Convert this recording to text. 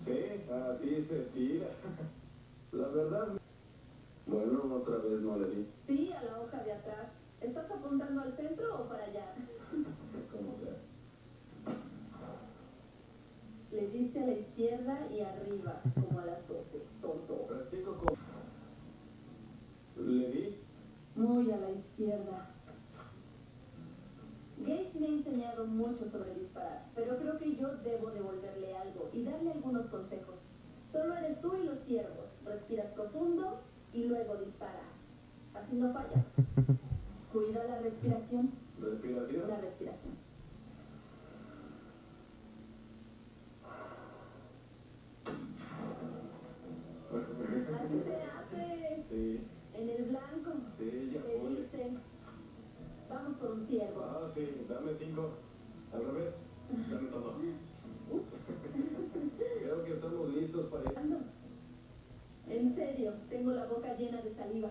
Sí, así se tira. La verdad. Bueno, otra vez no le di. Sí, a la hoja de atrás. ¿Estás apuntando al centro o para allá? Como sea. Le diste a la izquierda y arriba, como a las 12, tonto. Practico con. Le di. Muy a la izquierda. Gates me ha enseñado mucho sobre disparar, pero creo que algunos consejos. Solo eres tú y los ciervos. Respiras profundo y luego dispara. Así no fallas. Cuida la respiración. Respiración. La respiración. Así se hace. Sí, En el blanco. sí, ya Te. Vamos por un ciervo. Ah, sí, dame cinco. tengo la boca llena de saliva.